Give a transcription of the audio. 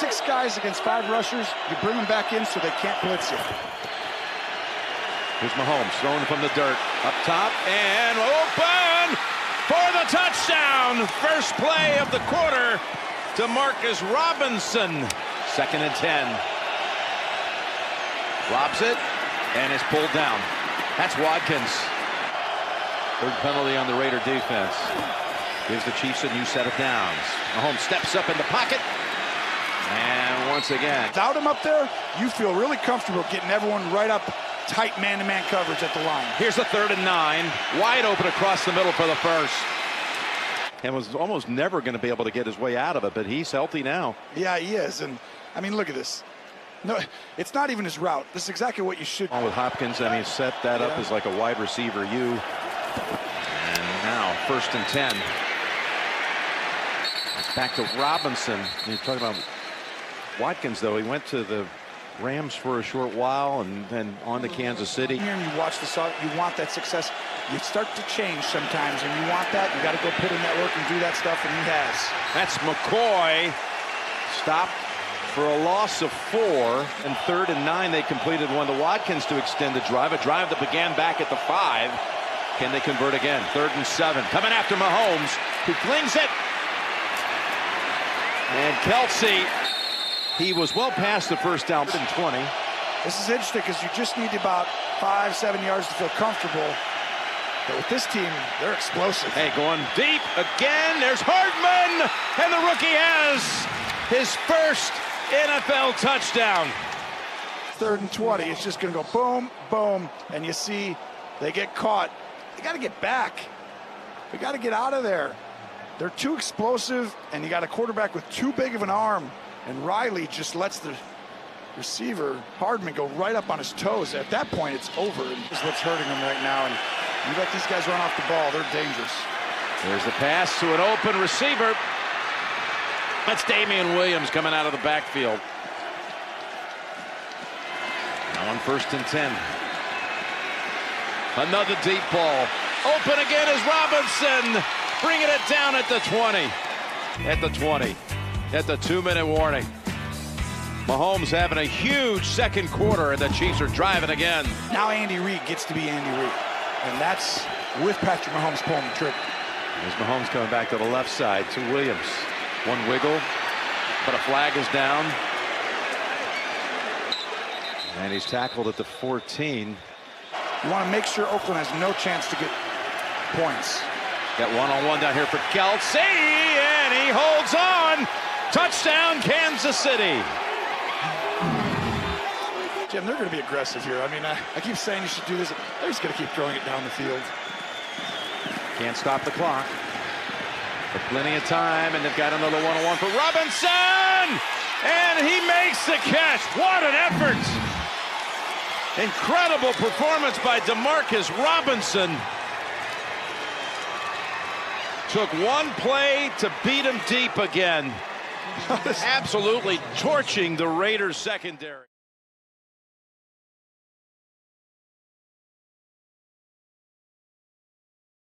six guys against five rushers, you bring them back in so they can't blitz you. Here's Mahomes throwing from the dirt. Up top and open for the touchdown. First play of the quarter to Marcus Robinson. Second and 10. Lobs it and is pulled down. That's Watkins. Third penalty on the Raider defense. Gives the Chiefs a new set of downs. Mahomes steps up in the pocket. And once again. Without him up there, you feel really comfortable getting everyone right up tight man-to-man -man coverage at the line. Here's a third and nine. Wide open across the middle for the first. And was almost never going to be able to get his way out of it, but he's healthy now. Yeah, he is. And, I mean, look at this. No, it's not even his route. This is exactly what you should. All with Hopkins, I mean, set that yeah. up as like a wide receiver You. And now, first and 10. Back to Robinson. You're talking about Watkins, though. He went to the Rams for a short while and then on to Kansas City. Here and you watch the saw, you want that success. You start to change sometimes and you want that. You got to go put in that work and do that stuff and he has. That's McCoy. Stopped for a loss of four and third and nine they completed one to Watkins to extend the drive. A drive that began back at the five. Can they convert again? Third and seven. Coming after Mahomes, who flings it. And Kelce he was well past the first down in 20. This is interesting because you just need about five, seven yards to feel comfortable. But with this team, they're explosive. Hey, going deep again. There's Hardman, and the rookie has his first NFL touchdown. Third and 20. It's just going to go boom, boom, and you see they get caught. They got to get back. They got to get out of there. They're too explosive, and you got a quarterback with too big of an arm and Riley just lets the receiver, Hardman, go right up on his toes. At that point, it's over. And is what's hurting them right now. And you let these guys run off the ball, they're dangerous. There's the pass to an open receiver. That's Damien Williams coming out of the backfield. Now on first and 10. Another deep ball. Open again is Robinson. Bringing it down at the 20. At the 20 at the two-minute warning. Mahomes having a huge second quarter, and the Chiefs are driving again. Now Andy Reid gets to be Andy Reid, and that's with Patrick Mahomes pulling the trigger. As Mahomes coming back to the left side to Williams. One wiggle, but a flag is down. And he's tackled at the 14. You want to make sure Oakland has no chance to get points. Got one-on-one -on -one down here for Kelce, and he holds. Touchdown, Kansas City. Jim, they're going to be aggressive here. I mean, I, I keep saying you should do this. They're just going to keep throwing it down the field. Can't stop the clock. But plenty of time, and they've got another one-on-one for Robinson! And he makes the catch. What an effort! Incredible performance by Demarcus Robinson. Took one play to beat him deep again. Absolutely torching the Raiders secondary.